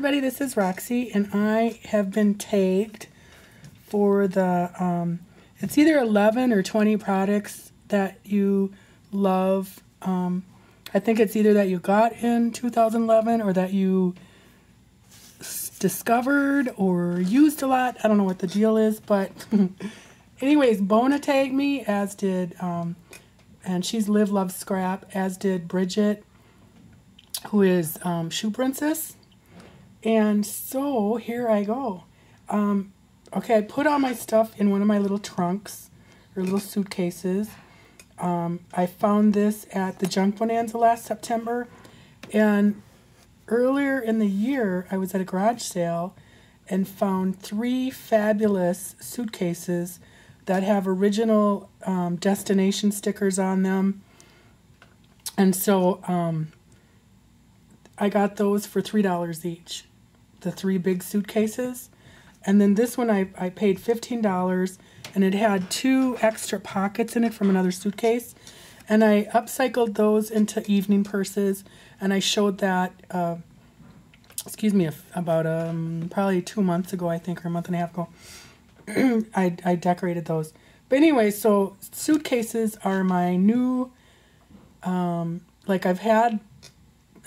everybody, this is Roxy, and I have been tagged for the, um, it's either 11 or 20 products that you love. Um, I think it's either that you got in 2011 or that you discovered or used a lot. I don't know what the deal is, but anyways, Bona tagged me, as did, um, and she's Live Love Scrap, as did Bridget, who is um, Shoe Princess. And so here I go. Um, okay, I put all my stuff in one of my little trunks or little suitcases. Um, I found this at the Junk Bonanza last September. And earlier in the year, I was at a garage sale and found three fabulous suitcases that have original um, destination stickers on them. And so um, I got those for $3 each the three big suitcases. And then this one I, I paid $15 and it had two extra pockets in it from another suitcase. And I upcycled those into evening purses and I showed that, uh, excuse me, about um, probably two months ago, I think, or a month and a half ago. I, I decorated those. But anyway, so suitcases are my new, um, like I've had,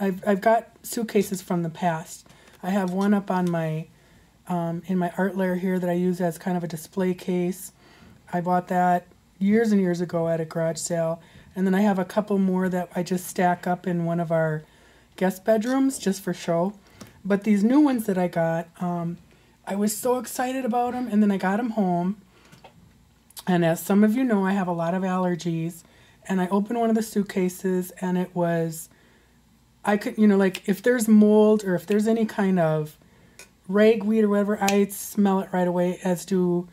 I've, I've got suitcases from the past I have one up on my um, in my art layer here that I use as kind of a display case. I bought that years and years ago at a garage sale. And then I have a couple more that I just stack up in one of our guest bedrooms just for show. But these new ones that I got, um, I was so excited about them. And then I got them home. And as some of you know, I have a lot of allergies. And I opened one of the suitcases and it was I could, you know, like if there's mold or if there's any kind of ragweed or whatever, I smell it right away, as do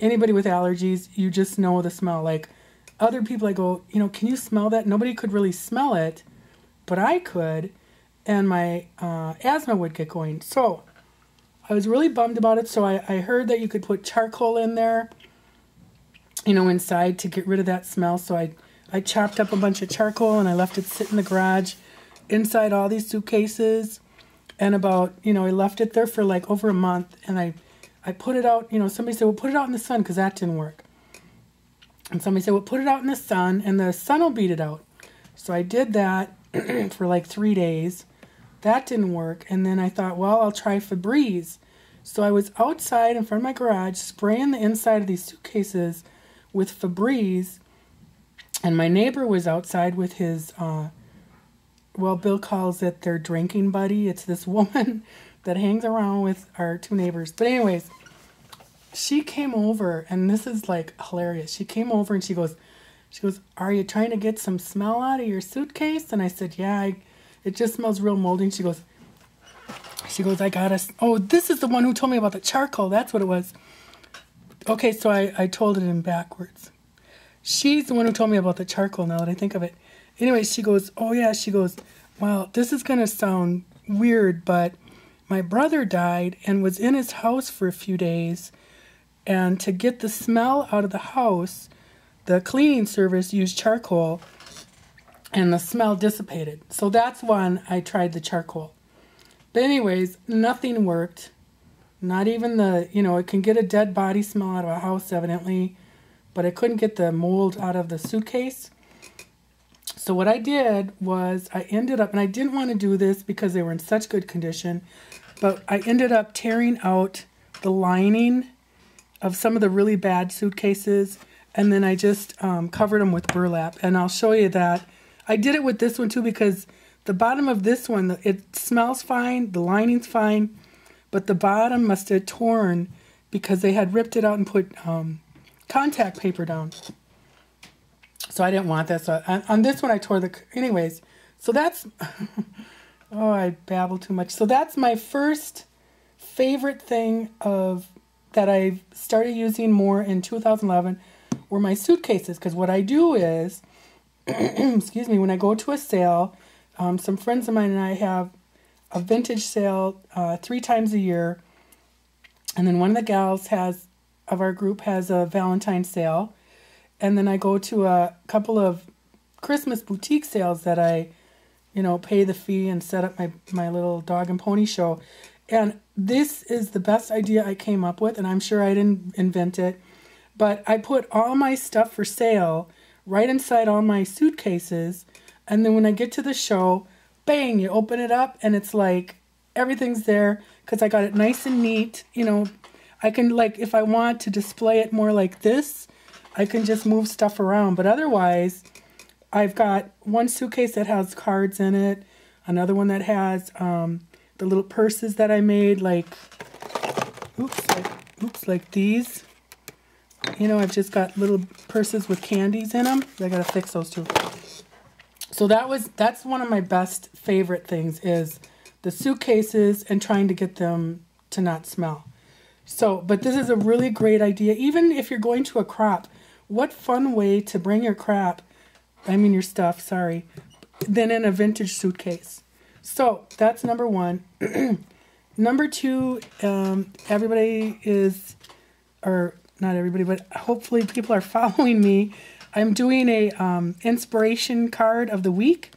anybody with allergies. You just know the smell. Like other people, I go, you know, can you smell that? Nobody could really smell it, but I could, and my uh, asthma would get going. So I was really bummed about it. So I, I heard that you could put charcoal in there, you know, inside to get rid of that smell. So I, I chopped up a bunch of charcoal and I left it sit in the garage inside all these suitcases and about you know i left it there for like over a month and i i put it out you know somebody said well put it out in the sun because that didn't work. And somebody said well put it out in the sun and the sun will beat it out. So i did that for like three days. That didn't work and then i thought well i'll try febreze. So i was outside in front of my garage spraying the inside of these suitcases with febreze and my neighbor was outside with his uh, well, Bill calls it their drinking buddy. It's this woman that hangs around with our two neighbors. But, anyways, she came over, and this is like hilarious. She came over and she goes, she goes, Are you trying to get some smell out of your suitcase? And I said, Yeah, I, it just smells real moldy. And she goes, She goes, I got us. Oh, this is the one who told me about the charcoal. That's what it was. Okay, so I, I told it in backwards. She's the one who told me about the charcoal now that I think of it. Anyway, she goes, Oh, yeah. She goes, Well, this is going to sound weird, but my brother died and was in his house for a few days. And to get the smell out of the house, the cleaning service used charcoal and the smell dissipated. So that's when I tried the charcoal. But, anyways, nothing worked. Not even the, you know, it can get a dead body smell out of a house, evidently, but I couldn't get the mold out of the suitcase. So what I did was I ended up, and I didn't want to do this because they were in such good condition, but I ended up tearing out the lining of some of the really bad suitcases, and then I just um, covered them with burlap. And I'll show you that. I did it with this one too because the bottom of this one, it smells fine, the lining's fine, but the bottom must have torn because they had ripped it out and put um, contact paper down. So I didn't want that. So on, on this one, I tore the. Anyways, so that's. oh, I babble too much. So that's my first favorite thing of that I started using more in 2011 were my suitcases. Because what I do is, excuse me, when I go to a sale, um, some friends of mine and I have a vintage sale uh, three times a year, and then one of the gals has of our group has a Valentine sale and then I go to a couple of Christmas boutique sales that I, you know, pay the fee and set up my my little dog and pony show. And this is the best idea I came up with, and I'm sure I didn't invent it. But I put all my stuff for sale right inside all my suitcases. And then when I get to the show, bang, you open it up and it's like everything's there because I got it nice and neat. You know, I can, like, if I want to display it more like this, I can just move stuff around. But otherwise, I've got one suitcase that has cards in it, another one that has um, the little purses that I made, like, oops, like, oops, like these. You know, I've just got little purses with candies in them. I gotta fix those too. So that was that's one of my best favorite things is the suitcases and trying to get them to not smell. So, but this is a really great idea. Even if you're going to a crop, what fun way to bring your crap, I mean your stuff, sorry, than in a vintage suitcase. So that's number one. number two, um, everybody is, or not everybody, but hopefully people are following me. I'm doing a um, inspiration card of the week,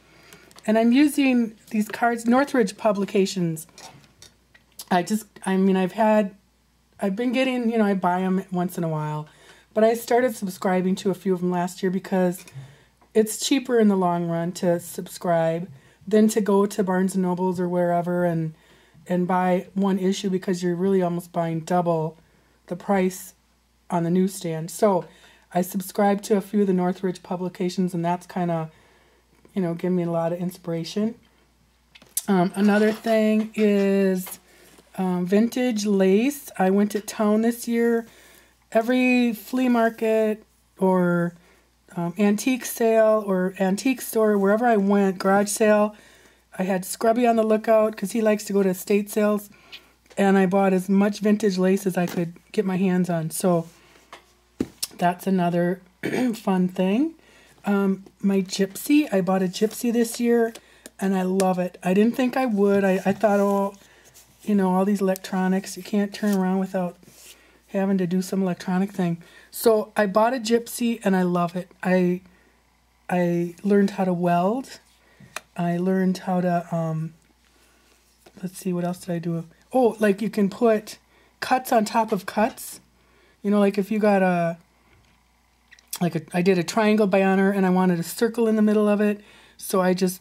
and I'm using these cards, Northridge Publications. I just, I mean, I've had, I've been getting, you know, I buy them once in a while, but I started subscribing to a few of them last year because it's cheaper in the long run to subscribe than to go to Barnes and Nobles or wherever and and buy one issue because you're really almost buying double the price on the newsstand. So I subscribe to a few of the Northridge publications, and that's kind of, you know, giving me a lot of inspiration. Um, another thing is um, vintage lace. I went to town this year. Every flea market or um, antique sale or antique store, wherever I went, garage sale, I had Scrubby on the lookout because he likes to go to estate sales. And I bought as much vintage lace as I could get my hands on. So that's another fun thing. Um, my gypsy, I bought a gypsy this year and I love it. I didn't think I would. I, I thought, oh, you know, all these electronics, you can't turn around without having to do some electronic thing. So I bought a gypsy and I love it. I I learned how to weld. I learned how to um let's see what else did I do? Oh, like you can put cuts on top of cuts. You know, like if you got a like a, I did a triangle binder and I wanted a circle in the middle of it. So I just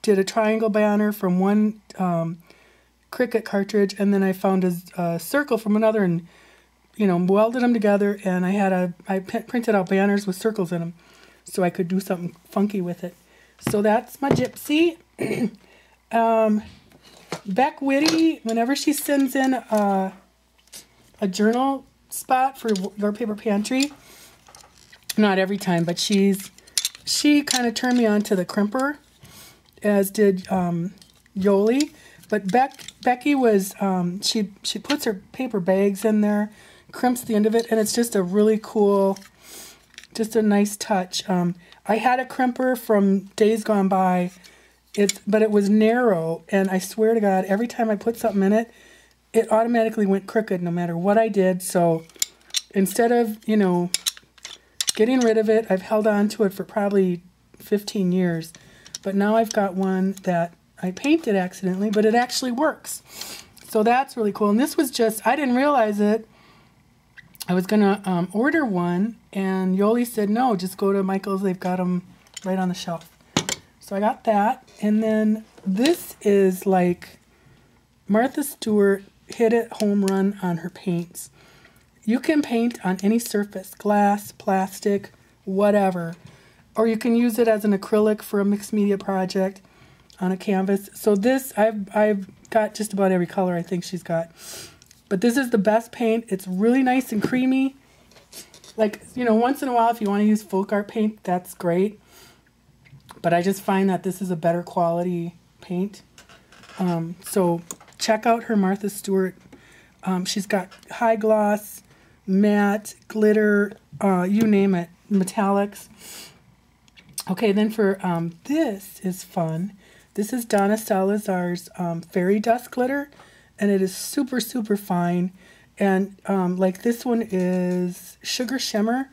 did a triangle binder from one um, Cricut cartridge and then I found a, a, circle from another and, you know, welded them together and I had a, I printed out banners with circles in them so I could do something funky with it. So that's my gypsy. um, Beck Whitty, whenever she sends in a, a journal spot for your paper pantry, not every time, but she's she kind of turned me on to the crimper, as did um, Yoli. But Beck Becky was um, she she puts her paper bags in there, crimps the end of it, and it's just a really cool, just a nice touch. Um, I had a crimper from days gone by, it's but it was narrow, and I swear to God, every time I put something in it, it automatically went crooked no matter what I did. So instead of you know getting rid of it. I've held on to it for probably 15 years, but now I've got one that I painted accidentally, but it actually works. So that's really cool. And this was just, I didn't realize it. I was going to um, order one, and Yoli said, no, just go to Michael's. They've got them right on the shelf. So I got that. And then this is like Martha Stewart hit it home run on her paints. You can paint on any surface, glass, plastic, whatever. Or you can use it as an acrylic for a mixed media project on a canvas. So this, I've, I've got just about every color I think she's got. But this is the best paint. It's really nice and creamy. Like, you know, once in a while if you want to use folk art paint, that's great. But I just find that this is a better quality paint. Um, so check out her Martha Stewart. Um, she's got high gloss, matte, glitter, uh, you name it, metallics. Okay, then for um, this is fun. This is Donna Salazar's um, Fairy Dust Glitter, and it is super, super fine. And um, like this one is Sugar Shimmer,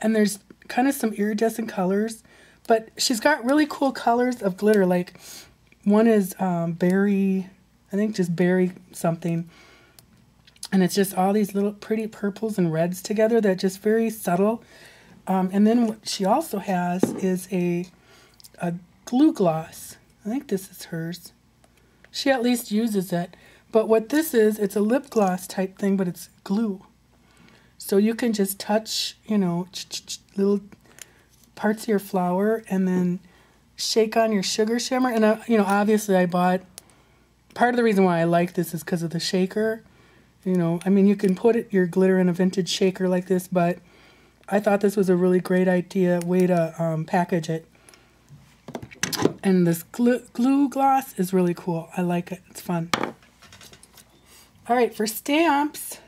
and there's kind of some iridescent colors, but she's got really cool colors of glitter. Like one is um, berry, I think just berry something. And it's just all these little pretty purples and reds together that just very subtle. Um, and then what she also has is a, a glue gloss. I think this is hers. She at least uses it. But what this is, it's a lip gloss type thing, but it's glue. So you can just touch, you know, little parts of your flower and then shake on your sugar shimmer. And, I, you know, obviously I bought, part of the reason why I like this is because of the shaker. You know, I mean, you can put it, your glitter in a vintage shaker like this, but I thought this was a really great idea, way to um, package it. And this glue, glue gloss is really cool. I like it. It's fun. All right, for stamps,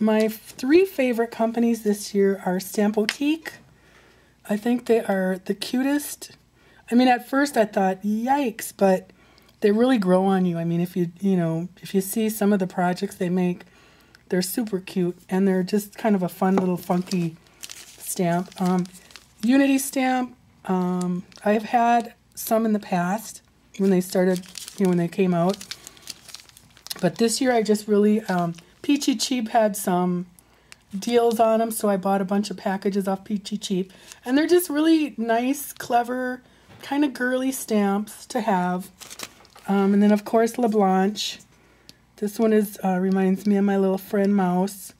my three favorite companies this year are Stampotique. I think they are the cutest. I mean, at first I thought, yikes, but they really grow on you. I mean, if you, you know, if you see some of the projects they make, they're super cute and they're just kind of a fun little funky stamp. Um, Unity stamp, um, I've had some in the past when they started, you know, when they came out. But this year I just really, um, Peachy Cheap had some deals on them, so I bought a bunch of packages off Peachy Cheap. And they're just really nice, clever, kind of girly stamps to have. Um, and then, of course, LaBlanche. This one is uh, reminds me of my little friend Mouse.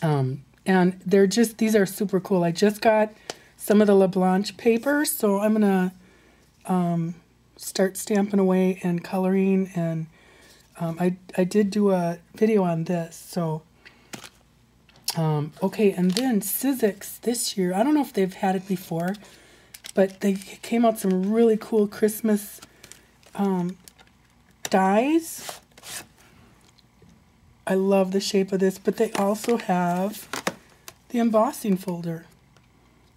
Um, and they're just, these are super cool. I just got some of the LaBlanche paper, so I'm going to um, start stamping away and coloring. And um, I, I did do a video on this, so... Um, okay, and then Sizzix this year, I don't know if they've had it before, but they came out some really cool Christmas um, dies. I love the shape of this, but they also have the embossing folder,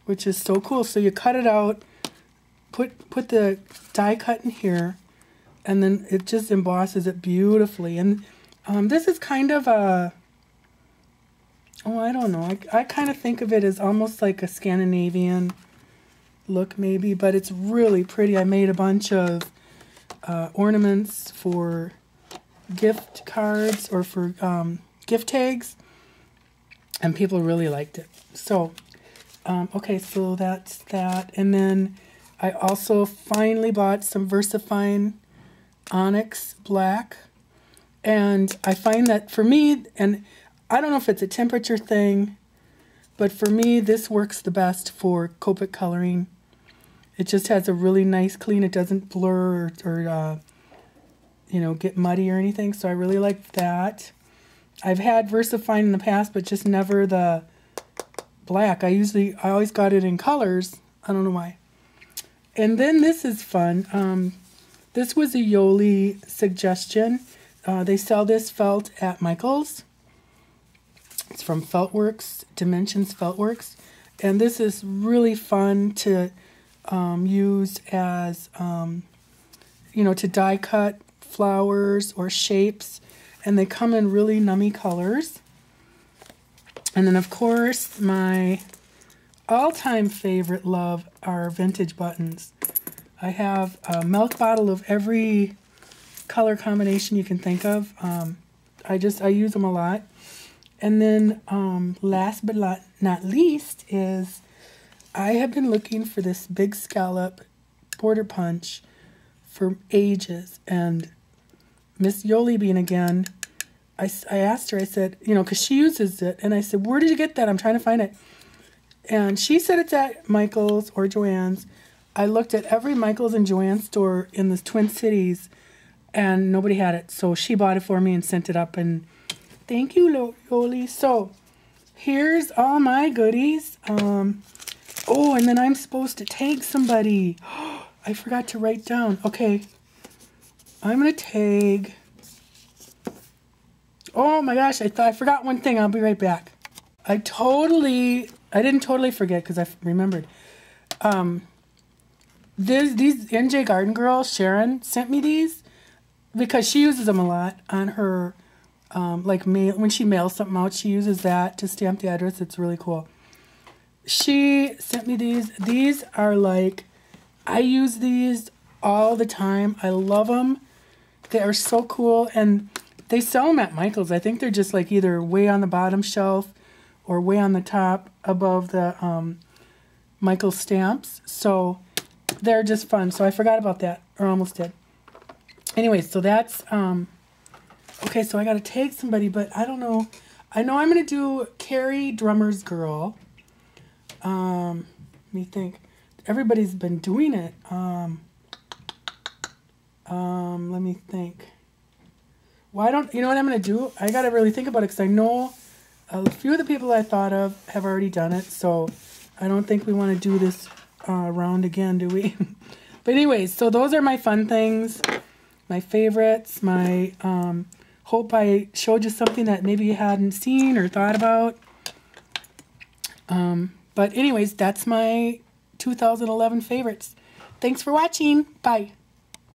which is so cool. So you cut it out, put put the die cut in here, and then it just embosses it beautifully. And um, this is kind of a, oh, I don't know. I, I kind of think of it as almost like a Scandinavian look maybe, but it's really pretty. I made a bunch of uh, ornaments for gift cards or for um, gift tags, and people really liked it. So, um, okay, so that's that. And then I also finally bought some VersaFine Onyx Black. And I find that for me, and I don't know if it's a temperature thing, but for me, this works the best for Copic coloring. It just has a really nice clean, it doesn't blur or, or uh, you know, get muddy or anything. So I really like that. I've had VersaFine in the past, but just never the black. I usually, I always got it in colors. I don't know why. And then this is fun. Um, this was a Yoli suggestion. Uh, they sell this felt at Michael's. It's from Feltworks, Dimensions Feltworks. And this is really fun to um, use as, um, you know, to die cut flowers or shapes, and they come in really nummy colors. And then, of course, my all-time favorite love are vintage buttons. I have a milk bottle of every color combination you can think of. Um, I just, I use them a lot. And then um, last but not not least is I have been looking for this big scallop border punch for ages. And Miss Yoli being again, I, I asked her, I said, you know, because she uses it. And I said, where did you get that? I'm trying to find it. And she said it's at Michael's or Joann's. I looked at every Michael's and Joann's store in the Twin Cities and nobody had it. So she bought it for me and sent it up. And thank you, Yoli. So here's all my goodies. Um, oh, and then I'm supposed to tag somebody. I forgot to write down. Okay, I'm gonna tag. Oh my gosh, I I forgot one thing. I'll be right back. I totally, I didn't totally forget because I remembered. Um, this, these NJ Garden Girl, Sharon, sent me these because she uses them a lot on her, um, like mail, when she mails something out, she uses that to stamp the address. It's really cool. She sent me these. These are like, I use these all the time. I love them. They are so cool, and they sell them at Michael's. I think they're just like either way on the bottom shelf or way on the top above the um, Michael stamps. So they're just fun. So I forgot about that, or almost did. Anyway, so that's um, okay. So I got to tag somebody, but I don't know. I know I'm gonna do Carrie Drummer's Girl. Um, let me think. Everybody's been doing it. Um, um, let me think. Why don't you know what I'm gonna do? I gotta really think about it because I know a few of the people I thought of have already done it. So I don't think we want to do this uh, round again, do we? but anyways, so those are my fun things, my favorites. My um, hope I showed you something that maybe you hadn't seen or thought about. Um, but anyways, that's my 2011 favorites. Thanks for watching. Bye.